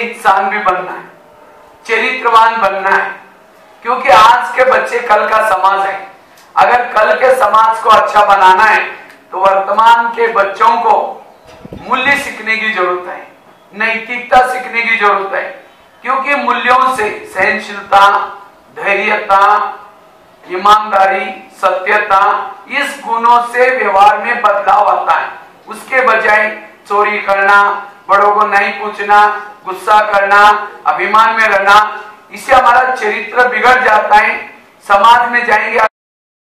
इंसान भी बनना है, चरित्रवान बनना है, क्योंकि आज के बच्चे कल का समाज है। अगर कल के समाज को अच्छा बनाना है तो वर्तमान के बच्चों को मूल्य सीखने की ज़रूरत है, नैतिकता सीखने की ज़रूरत है, क्योंकि मूल्यों से सहनशीलता, धैर्यता, ईमानदारी, सत्यता, इस गुणों से व्यवहार में बदलाव आता है। उसके बजाय चोरी करना बड़ों को नहीं पूछना, गुस्सा करना, अभिमान में रहना, इससे हमारा चरित्र बिगड़ जाता है, समाज में जाएँगे